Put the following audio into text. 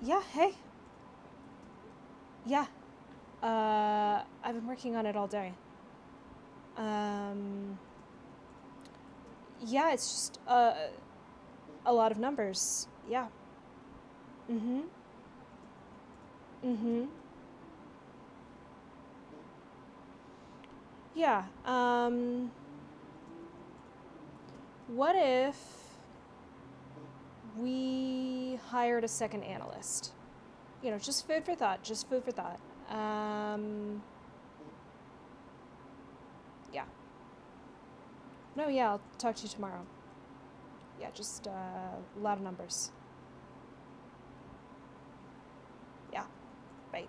Yeah, hey. Yeah. Uh, I've been working on it all day. Um, yeah, it's just uh, a lot of numbers. Yeah. Mm-hmm. Mm-hmm. Yeah. Um, what if we hired a second analyst. You know, just food for thought, just food for thought. Um, yeah. No, yeah, I'll talk to you tomorrow. Yeah, just uh, a lot of numbers. Yeah, Bye.